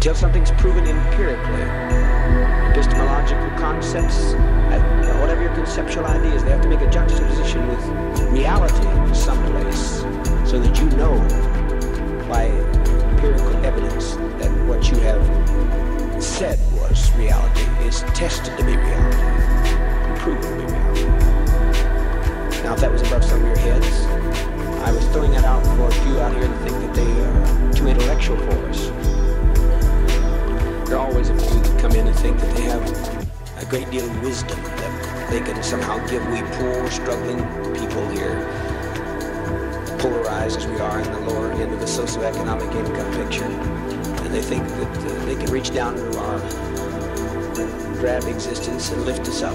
until something's proven empirically. Epistemological concepts, uh, whatever your conceptual ideas, they have to make a juxtaposition with reality someplace so that you know by empirical evidence that what you have said was reality is tested to be reality and proven to be reality. Now, if that was above some of your heads, I was throwing that out for a few out here to think that they are too intellectual great deal of wisdom that they can somehow give we poor, struggling people here, polarized as we are in the lower end of the socioeconomic income picture. And they think that uh, they can reach down into our drab existence and lift us up.